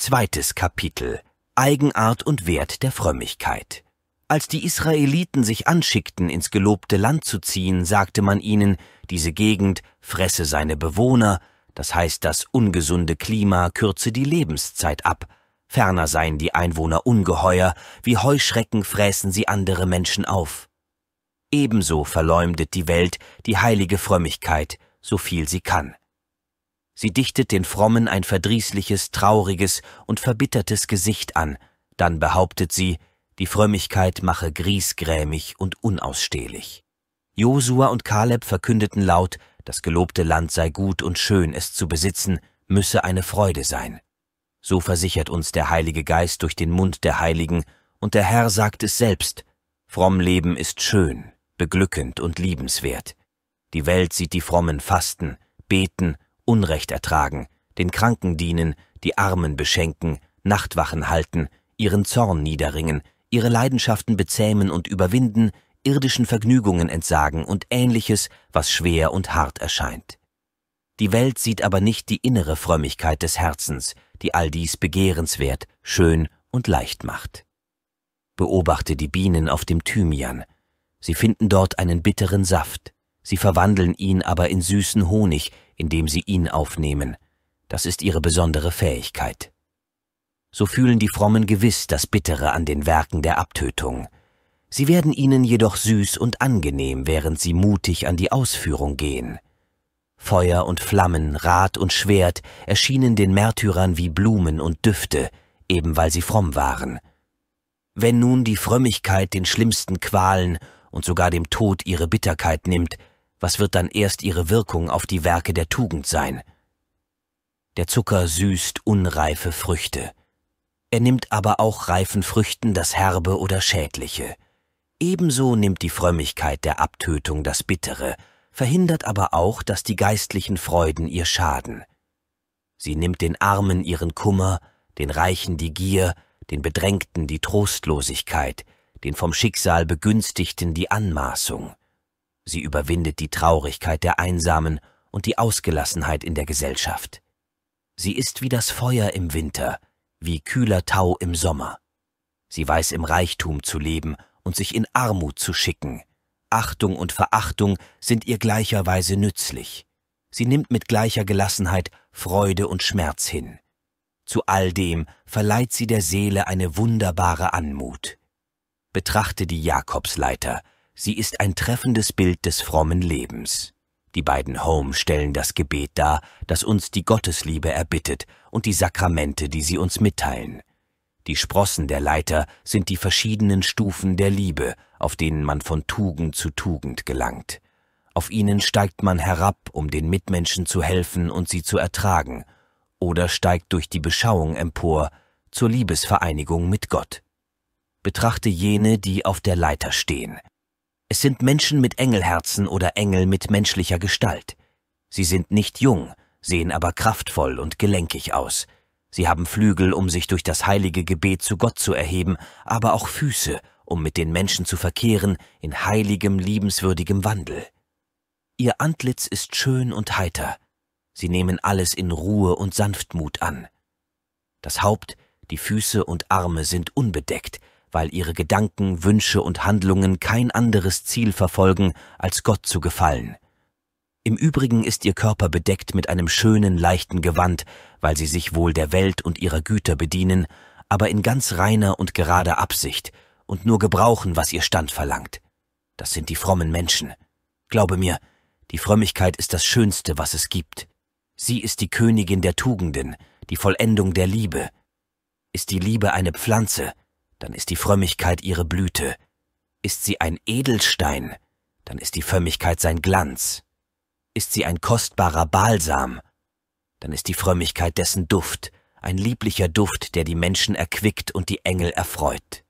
Zweites Kapitel Eigenart und Wert der Frömmigkeit. Als die Israeliten sich anschickten, ins gelobte Land zu ziehen, sagte man ihnen, diese Gegend fresse seine Bewohner, das heißt, das ungesunde Klima kürze die Lebenszeit ab, ferner seien die Einwohner ungeheuer, wie Heuschrecken fräßen sie andere Menschen auf. Ebenso verleumdet die Welt die heilige Frömmigkeit, so viel sie kann. Sie dichtet den Frommen ein verdrießliches, trauriges und verbittertes Gesicht an, dann behauptet sie, die Frömmigkeit mache griesgrämig und unausstehlich. Josua und Kaleb verkündeten laut, das gelobte Land sei gut und schön, es zu besitzen, müsse eine Freude sein. So versichert uns der Heilige Geist durch den Mund der Heiligen, und der Herr sagt es selbst, fromm Leben ist schön, beglückend und liebenswert. Die Welt sieht die Frommen fasten, beten Unrecht ertragen, den Kranken dienen, die Armen beschenken, Nachtwachen halten, ihren Zorn niederringen, ihre Leidenschaften bezähmen und überwinden, irdischen Vergnügungen entsagen und ähnliches, was schwer und hart erscheint. Die Welt sieht aber nicht die innere Frömmigkeit des Herzens, die all dies begehrenswert, schön und leicht macht. Beobachte die Bienen auf dem Thymian. Sie finden dort einen bitteren Saft. Sie verwandeln ihn aber in süßen Honig, indem sie ihn aufnehmen. Das ist ihre besondere Fähigkeit. So fühlen die Frommen gewiss das Bittere an den Werken der Abtötung. Sie werden ihnen jedoch süß und angenehm, während sie mutig an die Ausführung gehen. Feuer und Flammen, Rad und Schwert erschienen den Märtyrern wie Blumen und Düfte, eben weil sie fromm waren. Wenn nun die Frömmigkeit den schlimmsten Qualen und sogar dem Tod ihre Bitterkeit nimmt, was wird dann erst ihre Wirkung auf die Werke der Tugend sein? Der Zucker süßt unreife Früchte. Er nimmt aber auch reifen Früchten das Herbe oder Schädliche. Ebenso nimmt die Frömmigkeit der Abtötung das Bittere, verhindert aber auch, dass die geistlichen Freuden ihr schaden. Sie nimmt den Armen ihren Kummer, den Reichen die Gier, den Bedrängten die Trostlosigkeit, den vom Schicksal Begünstigten die Anmaßung. Sie überwindet die Traurigkeit der Einsamen und die Ausgelassenheit in der Gesellschaft. Sie ist wie das Feuer im Winter, wie kühler Tau im Sommer. Sie weiß im Reichtum zu leben und sich in Armut zu schicken. Achtung und Verachtung sind ihr gleicherweise nützlich. Sie nimmt mit gleicher Gelassenheit Freude und Schmerz hin. Zu all dem verleiht sie der Seele eine wunderbare Anmut. Betrachte die Jakobsleiter, Sie ist ein treffendes Bild des frommen Lebens. Die beiden Home stellen das Gebet dar, das uns die Gottesliebe erbittet und die Sakramente, die sie uns mitteilen. Die Sprossen der Leiter sind die verschiedenen Stufen der Liebe, auf denen man von Tugend zu Tugend gelangt. Auf ihnen steigt man herab, um den Mitmenschen zu helfen und sie zu ertragen, oder steigt durch die Beschauung empor zur Liebesvereinigung mit Gott. Betrachte jene, die auf der Leiter stehen. Es sind Menschen mit Engelherzen oder Engel mit menschlicher Gestalt. Sie sind nicht jung, sehen aber kraftvoll und gelenkig aus. Sie haben Flügel, um sich durch das heilige Gebet zu Gott zu erheben, aber auch Füße, um mit den Menschen zu verkehren in heiligem, liebenswürdigem Wandel. Ihr Antlitz ist schön und heiter. Sie nehmen alles in Ruhe und Sanftmut an. Das Haupt, die Füße und Arme sind unbedeckt, weil ihre Gedanken, Wünsche und Handlungen kein anderes Ziel verfolgen, als Gott zu gefallen. Im Übrigen ist ihr Körper bedeckt mit einem schönen, leichten Gewand, weil sie sich wohl der Welt und ihrer Güter bedienen, aber in ganz reiner und gerader Absicht und nur gebrauchen, was ihr Stand verlangt. Das sind die frommen Menschen. Glaube mir, die Frömmigkeit ist das Schönste, was es gibt. Sie ist die Königin der Tugenden, die Vollendung der Liebe. Ist die Liebe eine Pflanze, dann ist die Frömmigkeit ihre Blüte. Ist sie ein Edelstein, dann ist die Frömmigkeit sein Glanz. Ist sie ein kostbarer Balsam, dann ist die Frömmigkeit dessen Duft, ein lieblicher Duft, der die Menschen erquickt und die Engel erfreut.